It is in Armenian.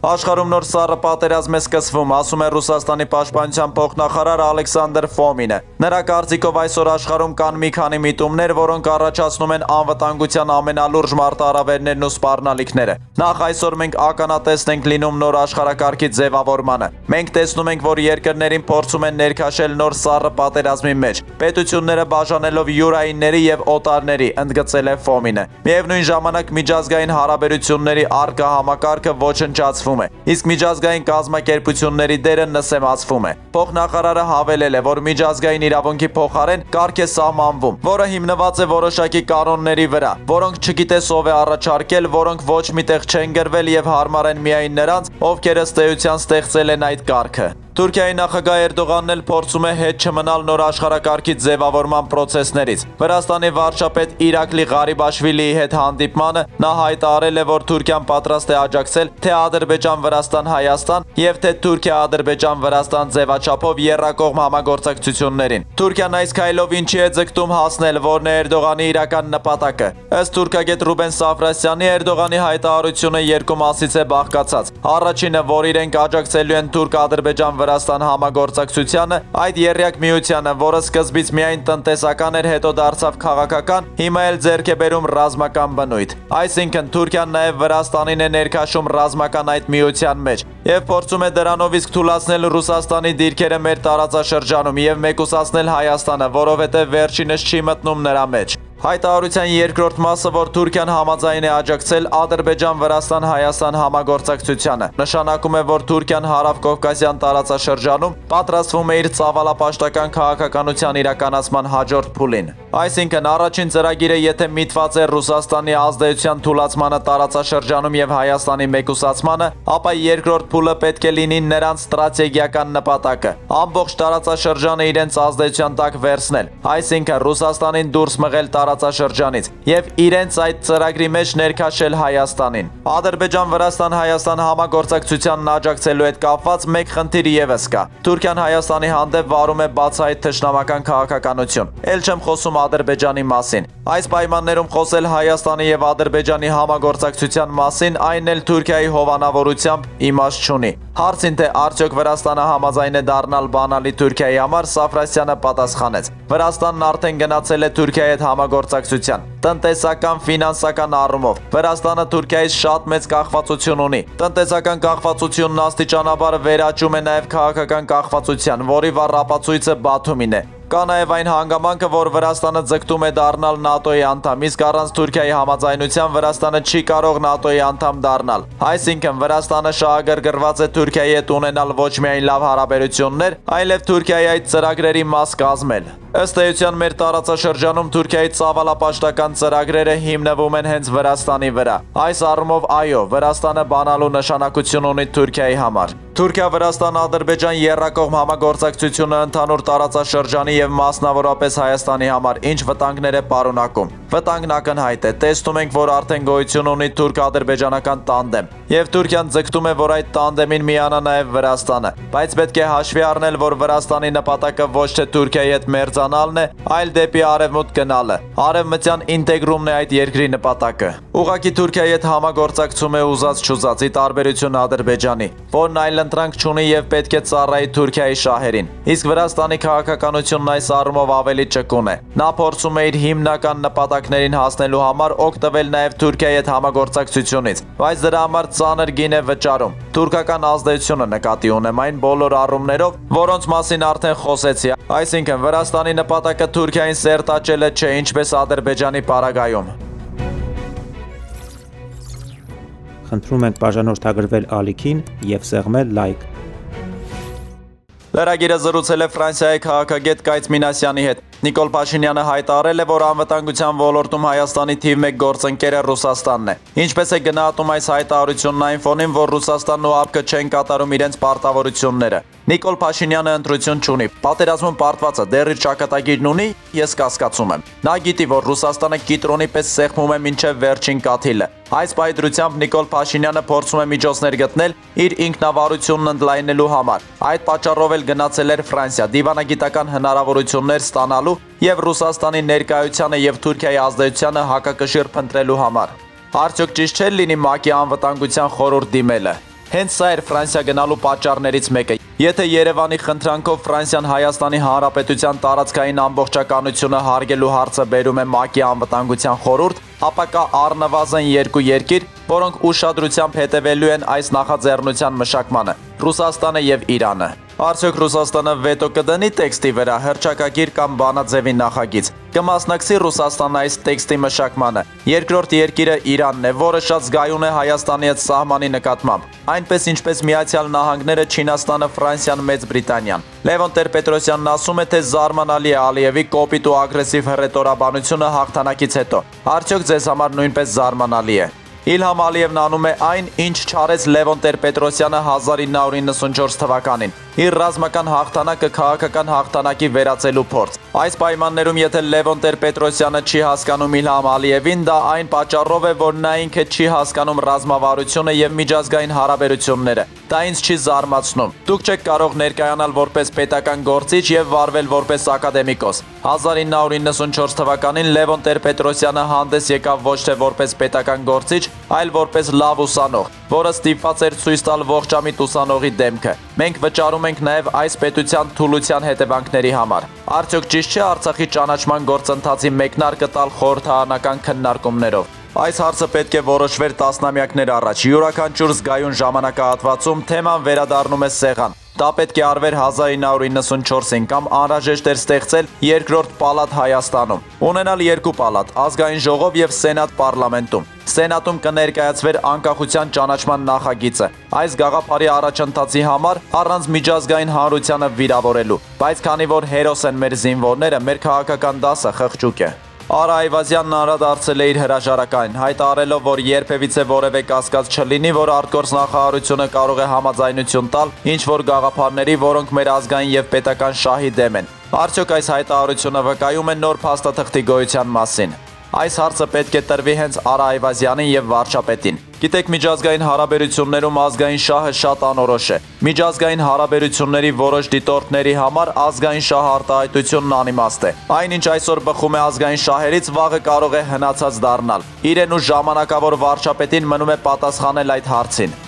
Աշխարհում նոր սառը պատերազմ է սկսվում, ասում է Ռուսաստանի պաշտպանության փոխնախարար Ալեքսանդր Ֆոմինը։ Նրա կարծիքով այսօր աշխարհում կան մի քանի միտումներ, որոնք առաջացնում են անվտանգության ամենալուրջ մարտահրավերներն ու սպառնալիքները։ Նախ այսօր մենք ականատեսն ենք լինում նոր աշխարհակարգի ձևավորմանը։ Մենք տեսնում ենք, որ երկրներին փորձում են ներքաշել նոր սառը պատերազմի մեջ։ Պետությունները բաժանելով յուրայինների եւ օտարների, ընդգծել է Ֆոմինը։ Միևնույն ժամանակ միջազգային հարաբերությունների արկա համակարգը ոչնչացվում է, իսկ միջազգային կազմակերպությունների դերը նսեմացվում է։ Փոխնախարարը հավելել է, որ միջազգային իրավունքի փոխարեն կարգ է սահմանվում, որը հիմնված է որոշակի կանոնների վրա, որոնք չգիտես ով է առաջարկել, որոնք ոչ միտեղ չեն գրվել եւ հարմար են միայն նրանց, ովքեր ըստ էության ստեղծել են այդ կարգը։ Թուրքիայի նախագահ Էրդողանն էլ փորձում է հետ չմնալ նոր աշխարհակարգի ձևավորման process-ներից։ Վրաստանի վարչապետ Իրակլի Ղարիբաշվիլիի հետ հանդիպմանը նա հայտարարել է, որ Թուրքիան պատրաստ է աջակցել թե Ադրբեջան-Վրաստան-Հայաստան եւ թե Թուրքիա-Ադրբեջան-Վրաստան ձևաչափով երրակողմ համագործակցություններին։ Թուրքիան այս քայլով ինչի է ձգտում հասնել, որն է Էրդողանի իրական նպատակը։ Ըստ թուրքագետ Ռուբեն Սաֆրասյանի Էրդողանի հայտարարությունը երկու մասից է բաղկացած։ Առաջինը, որ իրենք աջակցելու են Թուրք-Ադրբեջան-Վրաստան համագործակցությանը, այդ երրյակ միությանը, որը սկզբից միայն տնտեսական էր, հետո դարձավ քաղաքական, հիմա էլ ձեռք է բերում ռազմական բնույթ։ Այսինքն Թուրքիան նաև Վրաստանին է ներքաշում ռազմական այդ միության մեջ եւ փորձում է դրանով իսկ թույլաtsնել Ռուսաստանի դիրքերը մեր տարածաշրջանում եւ մեկուսացնել Հայաստանը, որովհետեւ վերջինս չի մտնում նրա մեջ։ Հայտարարության երկրորդ մասը, որ Թուրքիան համաձայն է աջակցել Ադրբեջան-Վրաստան-Հայաստան համագործակցությանը, նշանակում է, որ Թուրքիան հարավ-Կովկասյան տարածաշրջանում պատրաստվում է իր ցավալապաշտական քաղաքականության իրականացման հաջորդ փուլին։ Այսինքն առաջին ծրագիրը, եթե միտված է Ռուսաստանի ազդեցության թուլացմանը տարածաշրջանում եւ Հայաստանի մեկուսացմանը, ապա երկրորդ փուլը պետք է լինի նրանց ստրատեգիական նպատակը՝ ամբողջ տարածաշրջանը իրենց ազդեցության տակ վերցնել, այսինքն Ռուսաստանին դուրս մղել տարածաշրջանից եւ իրենց այդ ծրագրի մեջ ներքաշել Հայաստանին։ Ադրբեջան-Վրաստան-Հայաստան համագործակցությանն աջակցելու հետ կապված մեկ խնդիր եւս կա։ Թուրքիան Հայաստանի հանդեպ վարում է բացահայտ թշնամական քաղաքականություն։ Էլ չեմ խոսում Ադրբեջանի մասին։ Այս պայմաններում խոսել Հայաստանի եւ Ադրբեջանի համագործակցության մասին այն էլ Թուրքիայի հովանավորությամբ իմաստ չունի։ Հարցին թե արդյոք Վրաստանը համաձայն է դառնալ բանալի Թուրքիայի համար, Սաֆրասյանը պատասխանեց. Վրաստանն արդեն գնացել է Թուրքիայի հետ համագործակցության տնտեսական, ֆինանսական առումով։ Վրաստանը Թուրքիայից շատ մեծ կախվածություն ունի։ Տնտեսական կախվածությունն աստիճանաբար վերաճում է նաև քաղաքական կախվածության, որի վառ ապացույցը Բաթումին է։ Կա նաև այն հանգամանքը, որ Վրաստանը ձգտում է դառնալ ՆԱՏՕ-ի անդամ, իսկ առանց Թուրքիայի համաձայնության Վրաստանը չի կարող ՆԱՏՕ-ի անդամ դառնալ։ Այսինքն Վրաստանը շահագրգռված է Թուրքիայի հետ ունենալ ոչ միայն լավ հարաբերություններ, այլև Թուրքիայի այդ ծրագրերի մաս կազմել։ Ըստ էության մեր տարածաշրջանում Թուրքիայի ցավալապաշտական ծրագրերը հիմնվում են հենց Վրաստանի վրա։ Այս առումով այո, Վրաստանը բանալու նշանակություն ունի Թուրքիայի համար։ Թուրքիա-Վրաստան-Ադրբեջան երրակողմ համագործակցությունը ընդհանուր տարածաշրջանի եւ մասնավորապես Հայաստանի համար ինչ վտանգներ է պարունակում։ Վտանգն ակնհայտ է։ Տեսնում ենք, որ արդեն գոյություն ունի թուրք-ադրբեջանական տանդեմ, եւ Թուրքիան ձգտում է, որ այդ տանդեմին միանա նաեւ Վրաստանը։ Բայց պետք է հաշվի առնել, որ Վրաստանի նպատակը ոչ թե Թուրքիայի հետ մերձանալն է, այլ դեպի արևմուտք գնալը։ Արևմտյան ինտեգրումն է այդ երկրի նպատակը։ Ուղղակի Թուրքիայի հետ համագործակցում է ուզած չուզած՝ ի տարբերություն Ադրբեջանի, որն այլ ընտրանք չունի եւ պետք է ծառայի Թուրքիայի շահերին։ Իսկ Վրաստանի քաղաքականությունն այս առումով ավելի ճկուն է։ Նա փորձում է իր հիմնական նպատակներին հասնելու համար օգտվել նաեւ Թուրքիայի հետ համագործակցությունից, բայց դրա համար ծանր գին է վճարում։ Թուրքական ազդեցությունը նկատի ունեմ այն բոլոր առումներով, որոնց մասին արդեն խոսեցի։ Այսինքն Վրաստանի նպատակը Թուրքիային սերտաճելը չէ, ինչպես Ադրբեջանի պարագայում։ Խնդրում ենք բաժանորդագրվել ալիքին եւ սեղմել լայք։ Լրագիրը զրուցել է Ֆրանսիայի քաղաքագետ Կայց Մինասյանի հետ։ Նիկոլ Փաշինյանը հայտարարել է, որ անվտանգության ոլորտում Հայաստանի թիվ 1 գործընկերը Ռուսաստանն է։ Ինչպես է գնահատում այս հայտարարությունն այն ֆոնին, որ Ռուսաստանն ու ԱՊԿ չեն կատարում իրենց պարտավորությունները։ Նիկոլ Փաշինյանը ընտրություն չունի։ Պատերազմում պարտվածը դեռ իր ճակատագիրն ունի, ես կասկածում եմ։ Նա գիտի, որ Ռուսաստանը կիտրոնի պես սեղմում է մինչև վերջին կաթիլը։ Այս պայդրությամբ Նիկոլ Փաշինյանը փորձում է միջոցներ գտնել իր ինքնավարությունն ընդլայնելու համար։ Այդ պատճառով էլ գնացել էր Ֆրանսիա դիվանագիտական հնարավորություններ ստանալու եւ Ռուսաստանի ներկայությանը եւ Թուրքիայի ազդեցությանը հակակշիռ փնտրելու համար։ Արդյոք ճիշտ չէ լինի ՄԱԿ-ի անվտանգության խորհուրդ դիմելը։ Հենց սա էր Ֆրանսիա գնալու պատճառներից մեկը։ Եթե Երևանի խնդրանքով Ֆրանսիան Հայաստանի Հանրապետության տարածքային ամբողջականությունը հարգելու հարցը բերում է ՄԱԿ-ի անվտանգության խորհուրդ, ապա կա առնվազն երկու երկիր, որոնք ուշադրությամբ հետևելու են այս նախաձեռնության մշակմանը՝ Ռուսաստանը եւ Իրանը։ Արդյոք Ռուսաստանը վետո կդնի տեքստի վրա հրճակագիր կամ բանաձևի նախագիծ։ Կմասնակցի Ռուսաստանը այս տեքստի մշակմանը։ Երկրորդ երկիրը Իրանն է, որը շատ զգայուն է Հայաստանի հետ սահմանի նկատմամբ, այնպես ինչպես Միացյալ Նահանգները, Չինաստանը, Ֆրանսիան, Մեծ Բրիտանիան։ Լևոն Տեր-Պետրոսյանն ասում է, թե զարմանալի է Ալիևի կոպիտ ու ագրեսիվ հռետորաբանությունը հաղթանակից հետո։ Արդյոք ձեզ համար նույնպես զարմանալի է։ Իլհամ Ալիևն անում է այն, ինչ չարեց Լևոն Տեր-Պետրոսյանը 1994 թվականին։ Իր ռազմական հաղթանակը քաղաքական հաղթանակի վերածելու փորձ։ Այս պայմաններում եթե Լևոն Տեր-Պետրոսյանը չի հասկանում Իլհամ Ալիևին, դա այն պատճառով է, որ նա ինքը չի հասկանում ռազմավարությունը եւ միջազգային հարաբերությունները։ Դա ինձ չի զարմացնում։ Դուք չեք կարող ներկայանալ որպես պետական գործիչ եւ վարվել որպես ակադեմիկոս։ 1994 թվականին Լևոն Տեր-Պետրոսյանը հանդես եկավ ոչ թե որպես պետական գործիչ, այլ որպես լավ ուսանող, որը ստիպված էր ցույց տալ ողջամիտ ուսանողի դեմքը։ Մենք վճարում ենք նաև այս պետության թուլության հետևանքների համար։ Արդյոք ճիշտ չէ Արցախի ճանաչման գործընթացի մեկնարկը տալ խորհրդարանական քննարկումներով։ Այս հարցը պետք է որոշվեր տասնամյակներ առաջ։ Յուրաքանչյուր զգայուն ժամանակահատվածում թեման վերադառնում է սեղան։ Դա պետք է արվեր 1994-ին կամ անհրաժեշտ էր ստեղծել երկրորդ պալատ Հայաստանում։ Ունենալ երկու պալատ՝ ազգային ժողով եւ Սենատ պարլամենտում։ Սենատում կներկայացվեր անկախության ճանաչման նախագիծը։ Այս գաղափարի առաջընթացի համար առանց միջազգային հանրությանը վիրավորելու, բայց քանի որ հերոս են մեր զինվորները, մեր քաղաքական դասը խղճուկ է։ Արա Այվազյանն անդրադարձել է իր հրաժարակային, հայտարարելով, որ երբևիցե որևէ կասկած չլինի, որ արտգործնախարարությունը կարող է համաձայնություն տալ ինչ որ գաղափարների, որոնք մեր ազգային եւ պետական շահի դեմ են։ Արդյոք այս հայտարարությունը վկայում է նոր փաստաթղթի գոյության մասին։ Այս հարցը պետք է տրվի հենց Արա Այվազյանին եւ վարչապետին։ Գիտեք, միջազգային հարաբերություններում ազգային շահը շատ անորոշ է։ Միջազգային հարաբերությունների որոշ դիտորդների համար ազգային շահ արտահայտությունն անիմաստ է։ Այնինչ այսօր բխում է ազգային շահերից, վաղը կարող է հնացած դառնալ։ Իրեն ու ժամանակավոր վարչապետին մնում է պատասխանել այդ հարցին։